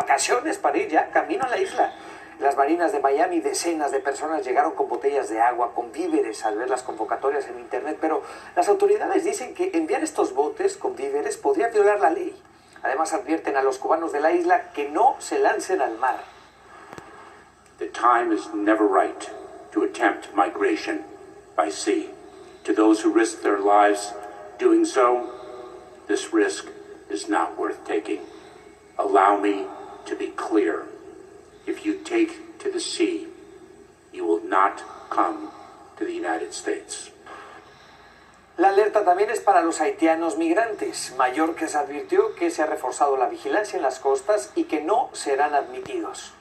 vacaciones para ir ya camino a la isla. Las marinas de Miami, decenas de personas llegaron con botellas de agua, con víveres al ver las convocatorias en Internet, pero las autoridades dicen que enviar estos botes con víveres podría violar la ley. Además advierten a los cubanos de la isla que no se lancen al mar. The time is never right to attempt migration by sea. To those who risk their lives doing so, this risk is not worth taking. Allow me to be clear. If you take to the sea, you will not come to the United States. La alerta también es para los haitianos migrantes. Mallorca se advirtió que se ha reforzado la vigilancia en las costas y que no serán admitidos.